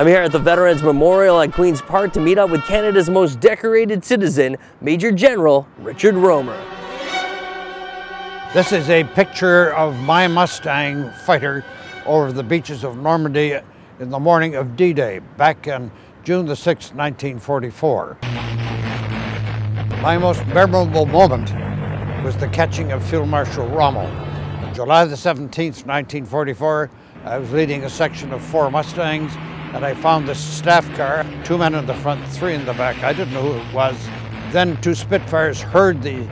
I'm here at the Veterans Memorial at Queen's Park to meet up with Canada's most decorated citizen, Major General Richard Rohmer. This is a picture of my Mustang fighter over the beaches of Normandy in the morning of D-Day back on June the 6th, 1944. My most memorable moment was the catching of Field Marshal Rommel. On July the 17th, 1944, I was leading a section of four Mustangs and I found this staff car, two men in the front, three in the back. I didn't know who it was. Then two Spitfires heard the,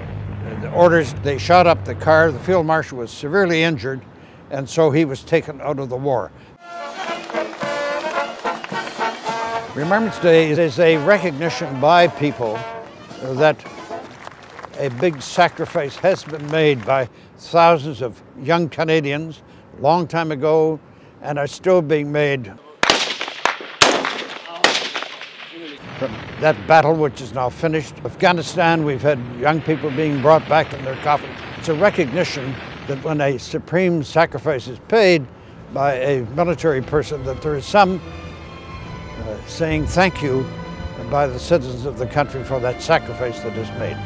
the orders. They shot up the car. The field marshal was severely injured, and so he was taken out of the war. Remembrance Day is a recognition by people that a big sacrifice has been made by thousands of young Canadians long time ago and are still being made that battle, which is now finished. Afghanistan, we've had young people being brought back in their coffins. It's a recognition that when a supreme sacrifice is paid by a military person, that there is some uh, saying thank you by the citizens of the country for that sacrifice that is made.